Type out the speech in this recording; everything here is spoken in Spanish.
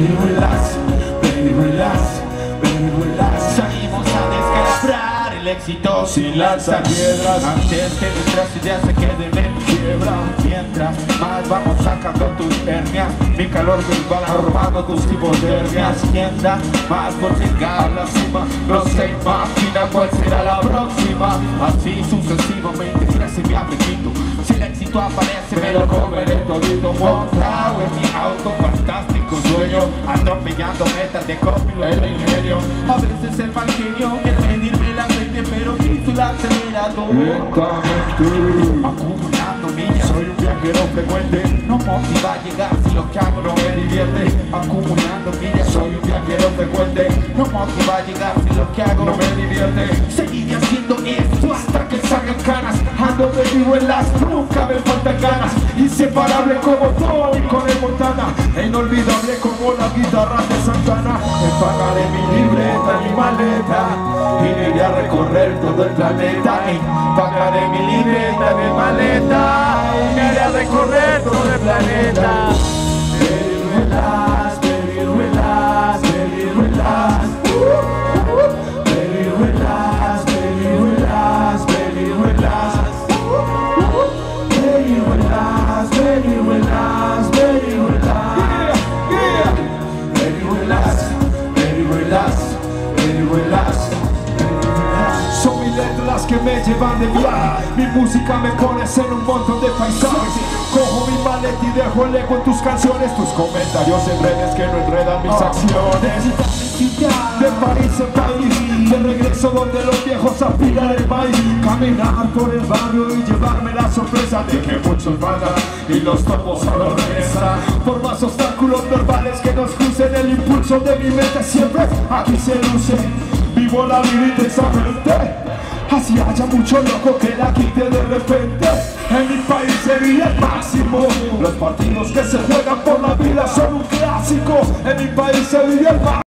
Baby, relax, baby, relax, baby, relax. Salimos a descalabrar el éxito Sin lanzapiedras. Antes que nuestras ideas se queden en quiebra. Mientras más vamos sacando tus hernias Mi calor verbal armando tus hipotermias. Quien da más por llegar la cima. No se imagina cuál será la próxima. Así sucesivamente crece mi apetito. Si el éxito aparece me lo comeré todito. Montado en mi auto fantástico sueño Atropellando metas de copio el ingenio A veces el mal genio quiere medirme la mente Pero quito el acelerador Lentamente. Acumulando millas Soy un viajero frecuente. no motiva a llegar si lo que hago no me divierte Acumulando millas Soy un viajero frecuente. No motiva a llegar si lo que hago No me divierte. Seguiré haciendo esto hasta que salgan canas Ando de vivo en las, nunca me faltan ganas Inseparable como Tony inolvidable como la guitarra de Santana. Empagaré mi libreta, mi maleta Y iré a recorrer todo el planeta. Empagaré mi libreta, mi maleta Y iré a recorrer todo el planeta. Baby, baby, relax, baby, relax. Que me llevan de viaje. Mi música me pones en un montón de paisajes. Cojo mi maleta y dejo el eco en tus canciones. Tus comentarios en redes que no enredan mis acciones. De París en París, de regreso donde los viejos aspiran el maíz Caminar por el barrio y llevarme la sorpresa de que muchos van y los topos solo regresan Por más obstáculos verbales que nos crucen el impulso de mi mente siempre aquí se luce. Vivo la vida intensamente Así haya mucho loco que la quite de repente. En mi país sería el máximo. Los partidos que se juegan por la vida son un clásico. En mi país se vive el máximo